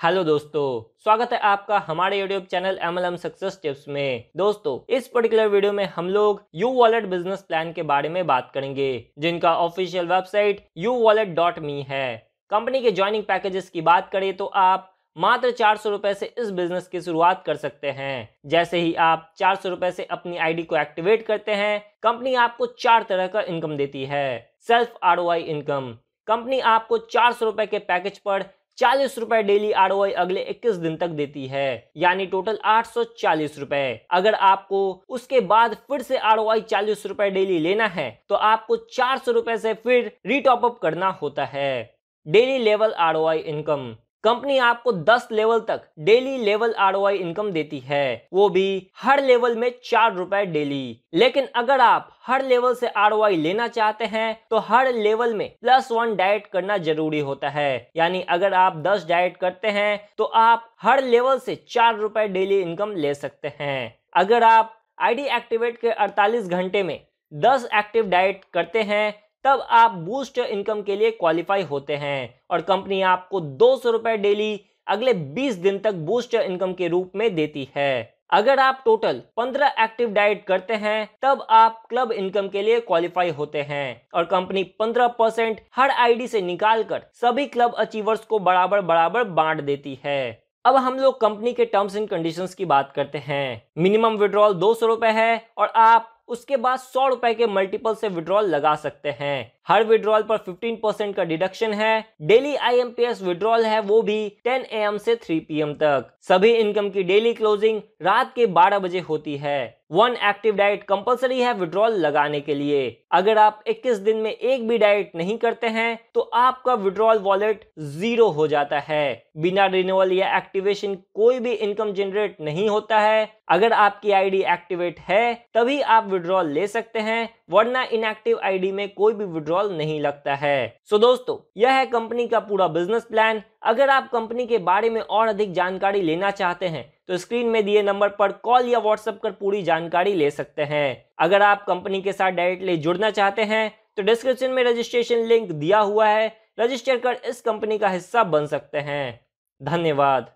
Hello दोस्तों, स्वागत है आपका हमारे YouTube channel M L M success tips में। दोस्तों, इस पर्टिकुलर वीडियो में हम लोग यू वॉलेट बिज़नेस प्लान के बारे में बात करेंगे, जिनका official website U wallet dot me है। कंपनी के ज्वाइनिंग पैकेजेस की बात करें तो आप मात्र चार सौ रुपए से इस बिज़नेस की शुरुआत कर सकते हैं। जैसे ही आप चार सौ रुपए से अपनी आईडी को एक्टिवेट करते हैं कंपनी आपको चार तरह का इनकम देती है। सेल्फ आरओआई इनकम कंपनी आपको चार सौ रुपए के पैकेज पर चालीस रूपए डेली आरओआई अगले 21 दिन तक देती है, यानी टोटल आठ सौ चालीस रूपए। अगर आपको उसके बाद फिर से आर चालीस रूपए डेली लेना है तो आपको चार सौ रुपए से फिर रीटॉप अप करना होता है। Daily level or income. Company आपको 10 लेवल तक डेली लेवल आर इनकम देती है। वो भी हर लेवल में चार रुपए डेली। लेकिन अगर आप हर लेवल से आर लेना चाहते हैं तो हर लेवल में प्लस वन डाइट करना ज़रूरी होता है। यानी अगर आप 10 डाइट करते हैं तो आप हर लेवल से चार रुपए डेली इनकम ले सकते हैं। अगर आप आईडी एक्टिवेट के 48 घंटे में 10 एक्टिव डाइट करते हैं तब आप बूस्ट इनकम के लिए क्वालिफाई होते हैं। और कंपनी आपको दो सौ रुपए डेली अगले 20 दिन तक बूस्ट इनकम के रूप में देती है। अगर आप टोटल 15 एक्टिव डाइट करते हैं, तब आप क्लब इनकम के लिए क्वालिफाई होते हैं। और कंपनी 15 परसेंट हर आईडी से निकालकर सभी क्लब अचीवर्स को बराबर बराबर बांट देती है। अब हम लोग कंपनी के टर्म्स एंड कंडीशंस की बात करते हैं। मिनिमम विड्रॉल दो सौ रुपए है और आप उसके बाद सौ रुपए के मल्टीपल से विड्रॉल लगा सकते हैं। हर विड्रॉल पर 15 परसेंट का डिडक्शन है। डेली आईएमपीएस विड्रॉल है, वो भी 10 एम से 3 पीएम तक। सभी इनकम की डेली क्लोजिंग रात के 12 बजे होती है। वन एक्टिव डाइट कंपलसरी है विड्रॉल लगाने के लिए। अगर आप 21 दिन में एक भी डाइट नहीं करते हैं तो आपका विड्रॉल वॉलेट ज़ीरो हो जाता है। बिना रिन्यूअल या एक्टिवेशन कोई भी इनकम जनरेट नहीं होता है। अगर आपकी आईडी एक्टिवेट है, तभी आप विड्रॉल ले सकते हैं, वरना इनएक्टिव आईडी में कोई भी विड्रॉल नहीं लगता है। सो so दोस्तों, यह है कंपनी का पूरा बिज़नेस प्लान अगर आप कंपनी के बारे में और अधिक जानकारी लेना चाहते हैं तो स्क्रीन में दिए नंबर पर कॉल या व्हाट्सएप कर पूरी जानकारी ले सकते हैं। अगर आप कंपनी के साथ डायरेक्टली जुड़ना चाहते हैं तो डिस्क्रिप्शन में रजिस्ट्रेशन लिंक दिया हुआ है। रजिस्टर कर इस कंपनी का हिस्सा बन सकते हैं। धन्यवाद।